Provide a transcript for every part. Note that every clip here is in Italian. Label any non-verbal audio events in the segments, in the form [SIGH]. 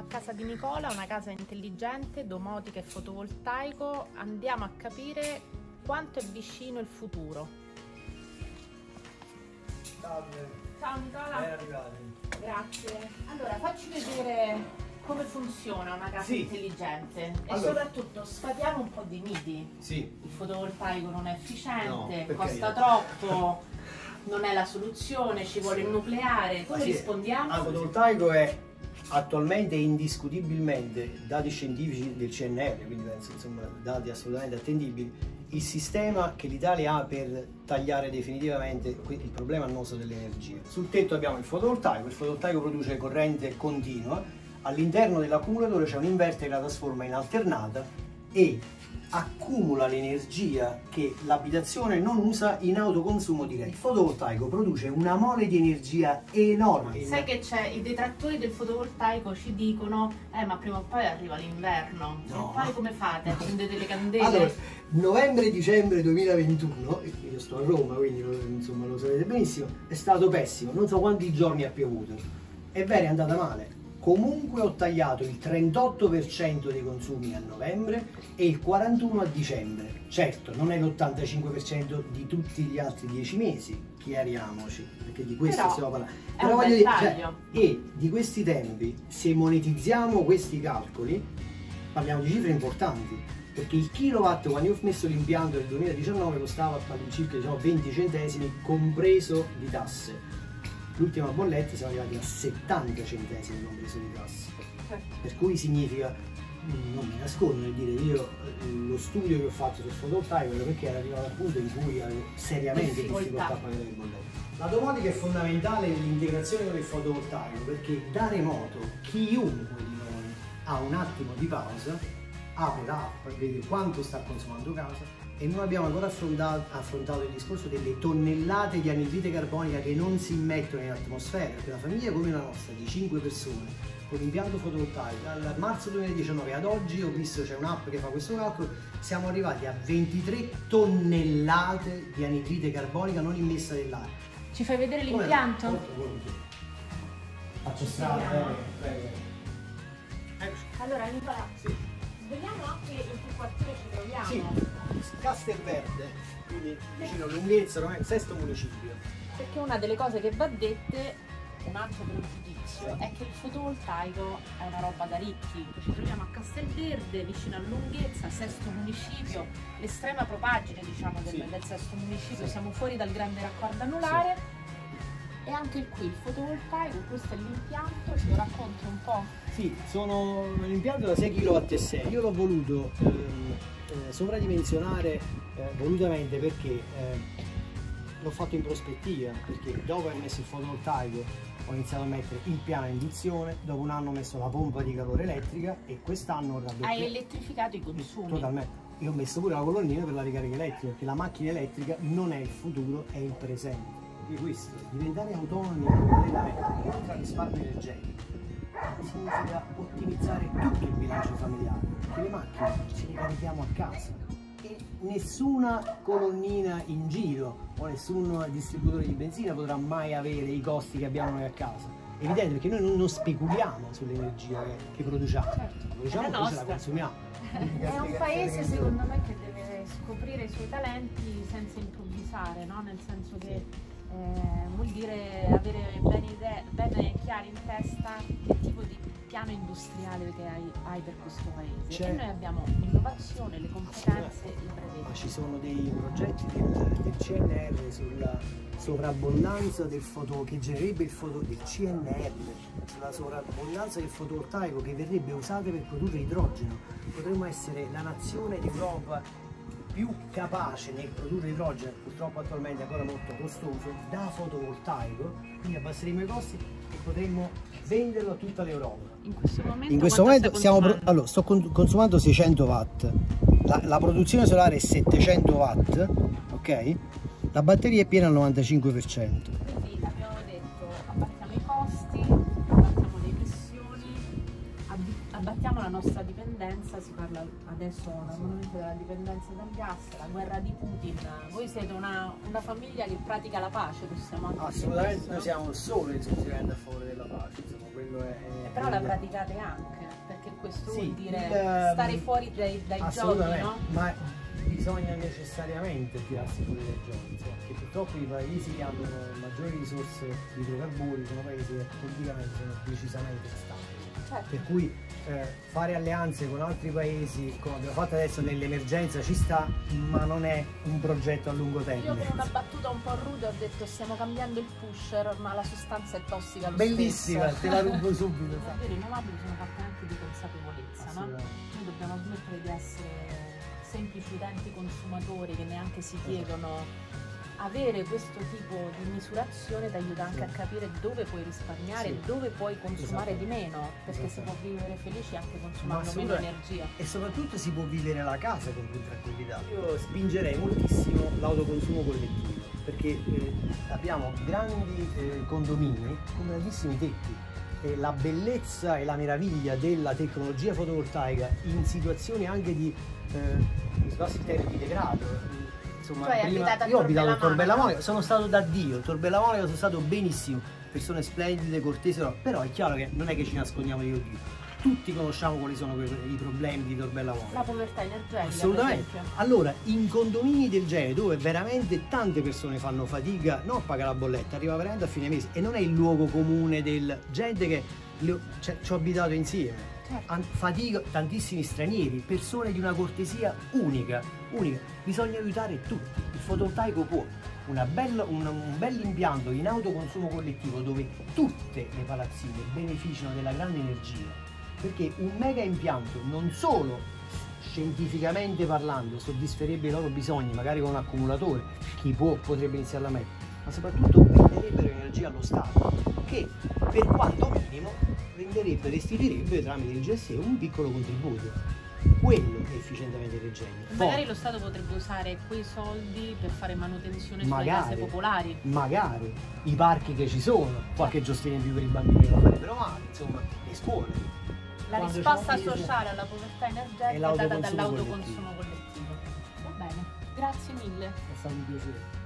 a casa di Nicola, una casa intelligente, domotica e fotovoltaico. Andiamo a capire quanto è vicino il futuro. Salve, Ciao ben Nicola. arrivati. Grazie. Allora, facci vedere come funziona una casa Sì. intelligente e Allora. soprattutto sfatiamo un po' di miti. Sì, Il fotovoltaico non è No, efficiente, per costa troppo, [LAUGHS] non è la soluzione, ci vuole il nucleare. Come sì, rispondiamo? il fotovoltaico è attualmente e indiscutibilmente, dati scientifici del CNR, quindi penso insomma dati assolutamente attendibili, il sistema che l'Italia ha per tagliare definitivamente il problema annoso dell'energia. Sul tetto abbiamo il fotovoltaico, il fotovoltaico produce corrente continua, all'interno dell'accumulatore c'è un inverter che la trasforma in alternata e accumula l'energia che l'abitazione non usa in autoconsumo diretto. Il fotovoltaico produce una mole di energia enorme. Sai che c'è, i detrattori del fotovoltaico ci dicono, eh ma prima o poi arriva l'inverno, No. e poi come fate? Accendete le candele? Allora, novembre e dicembre 2021, e io sto a Roma, quindi lo, insomma, lo sapete benissimo, è stato pessimo, non so quanti giorni ha piovuto. Vero, è andata male. Comunque ho tagliato il 38% dei consumi a novembre e il 41% a dicembre. Certo, non è l'85% di tutti gli altri 10 mesi, chiariamoci, perché di questo Però stiamo parlando. Però voglio dire, cioè, e di questi tempi, se monetizziamo questi calcoli, parliamo di cifre importanti. Perché il kilowatt quando io ho messo l'impianto nel 2019 costava all'incirca diciamo, 20 centesimi compreso di tasse. L'ultima bolletta siamo arrivati a 70 centesimi compreso di tasse. Certo. Per cui significa, mm, non mi nascondo nel dire io eh, lo studio che ho fatto sul fotovoltaico era perché era arrivato al punto in cui avevo seriamente Difficoltà. difficoltà a pagare le bollette. La domotica è fondamentale nell'integrazione con il fotovoltaico perché da remoto chiunque di noi ha un attimo di pausa, apre l'app, vede quanto sta consumando casa e non abbiamo ancora affrontato, affrontato il discorso delle tonnellate di anidride carbonica che non si immettono in atmosfera, perché una famiglia come la nostra di 5 persone con impianto fotovoltaico dal marzo 2019 ad oggi ho visto c'è un'app che fa questo calcolo siamo arrivati a 23 tonnellate di anidride carbonica non immessa nell'aria Ci fai vedere l'impianto? Molto volentieri. faccio strada eh, prego. Eccoci. Allora Nicola, Sì. Vediamo anche in che quartiere ci troviamo. Sì, Castelverde, quindi vicino a Lunghezza, ormai sesto municipio. Perché una delle cose che va dette, un altro pregiudizio, è che il fotovoltaico è una roba da ricchi. Ci troviamo a Castelverde, vicino a Lunghezza, sesto municipio, l'estrema propagine diciamo del, Sì. del sesto municipio, Sì. siamo fuori dal grande raccordo anulare. E anche qui il fotovoltaico, questo è l'impianto, ci racconta un po'. Sì, sono l'impianto da 6 kW e 6. Io l'ho voluto ehm, eh, sovradimensionare eh, volutamente perché eh, l'ho fatto in prospettiva, perché dopo aver messo il fotovoltaico ho iniziato a mettere il piano a induzione, dopo un anno ho messo la pompa di calore elettrica e quest'anno ho Hai raddoppiato elettrificato i consumi. totalmente. E ho messo pure la colonnina per la ricarica elettrica, perché la macchina elettrica non è il futuro, è il presente. Quindi questo, diventare autonomi completamente, oltre al risparmio energetico, significa ottimizzare tutto il bilancio familiare, perché le macchine ce le carichiamo a casa e nessuna colonnina in giro o nessun distributore di benzina potrà mai avere i costi che abbiamo noi a casa. Evidente perché noi non, non speculiamo sull'energia che, che produciamo, Certo, la produciamo e poi ce la nostra. consumiamo. È un paese secondo me che deve scoprire i suoi talenti senza improvvisare, no? nel senso che eh, vuol dire avere bene, idee, bene chiari in testa che tipo di piano industriale che hai, hai per questo paese. E noi abbiamo l'innovazione, le competenze, i Ma brevetti. ci sono dei progetti del, del CNR sulla sovrabbondanza del foto che genererebbe il foto del CNR sulla sovrabbondanza del fotovoltaico che verrebbe usata per produrre idrogeno. Potremmo essere la nazione d'Europa più capace nel produrre idrogeno, purtroppo attualmente è ancora molto costoso, da fotovoltaico, quindi abbasseremo i costi e potremmo venderlo a tutta l'Europa. In questo momento, In questo momento stiamo allora, sto con- consumando 600 watt, la, la produzione solare è 700 watt, ok? La batteria è piena al 95%. Quindi abbiamo detto abbattiamo i costi, abbattiamo le emissioni, ab- abbattiamo la nostra dipendenza, si parla adesso normalmente della dipendenza dal gas, la guerra di Putin. Voi siete una, una famiglia che pratica la pace, possiamo anche Assolutamente, noi siamo solo esclusivamente a favore della pace, insomma, quello è... Eh, però la praticate anche, perché questo Sì, vuol dire il- stare fuori dai, dai giochi, no? ma bisogna necessariamente tirarsi fuori dai giochi, insomma, perché purtroppo i paesi che hanno maggiori risorse di idrocarburi sono paesi che politicamente sono decisamente stanchi. Certo. Per cui eh, fare alleanze con altri paesi, come abbiamo fatto adesso nell'emergenza, ci sta, ma non è un progetto a lungo Io termine. con una battuta un po' rude ho detto stiamo cambiando il pusher, ma la sostanza è tossica lo Bellissima, stesso. te la rubo subito. Le rinnovabili sono fatte anche di consapevolezza, no? Noi dobbiamo smettere di essere semplici utenti consumatori che neanche si chiedono. Avere questo tipo di misurazione ti aiuta anche a capire dove puoi risparmiare Sì. e dove puoi consumare Esatto. di meno, perché si può Esatto. vivere felici anche Ma consumando meno energia. E soprattutto si può vivere la casa con più tranquillità. Io spingerei moltissimo l'autoconsumo collettivo, perché eh, abbiamo grandi eh, condomini con grandissimi tetti. E la bellezza e la meraviglia della tecnologia fotovoltaica in situazioni anche di eh, di degrado. Insomma, Tu hai abitato a io ho abitato a Tor Tor Bella Monica, sono stato da Dio, a Tor Bella Monica sono stato benissimo, persone splendide, cortesi, però è chiaro che non è che ci nascondiamo di Dio. Tutti conosciamo quali sono i problemi di Tor Bella Monica. La povertà energetica, Assolutamente. Allora, in condomini del genere dove veramente tante persone fanno fatica, non a pagare la bolletta, arriva veramente a fine mese e non è il luogo comune del gente che le cioè, ci ho abitato insieme. Fatica tantissimi stranieri, persone di una cortesia unica, unica. Bisogna aiutare tutti. Il fotovoltaico può. Bella- un, un bel impianto in autoconsumo collettivo dove tutte le palazzine beneficiano della grande energia. Perché un mega impianto non solo scientificamente parlando soddisferebbe i loro bisogni, magari con un accumulatore, chi può potrebbe iniziare a mettere, ma soprattutto venderebbero energia allo Stato, che per quanto minimo venderebbe, restituirebbe tramite il GSE un piccolo contributo. Quello è efficientamento energetico. Poi, Magari lo Stato potrebbe usare quei soldi per fare manutenzione sulle Magari. case popolari. magari i parchi che ci sono, qualche giostina in più per i bambini che non farebbero male, insomma, le scuole. La Quando risposta sociale alla povertà energetica È data l'autoconsumo dall'autoconsumo collettivo. Va bene, grazie mille. È stato un piacere.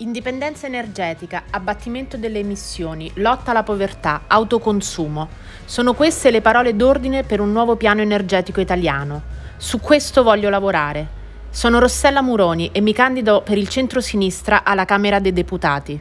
Indipendenza energetica, abbattimento delle emissioni, lotta alla povertà, autoconsumo. Sono queste le parole d'ordine per un nuovo piano energetico italiano. Su questo voglio lavorare. Sono Rossella Muroni e mi candido per il centro-sinistra alla Camera dei Deputati.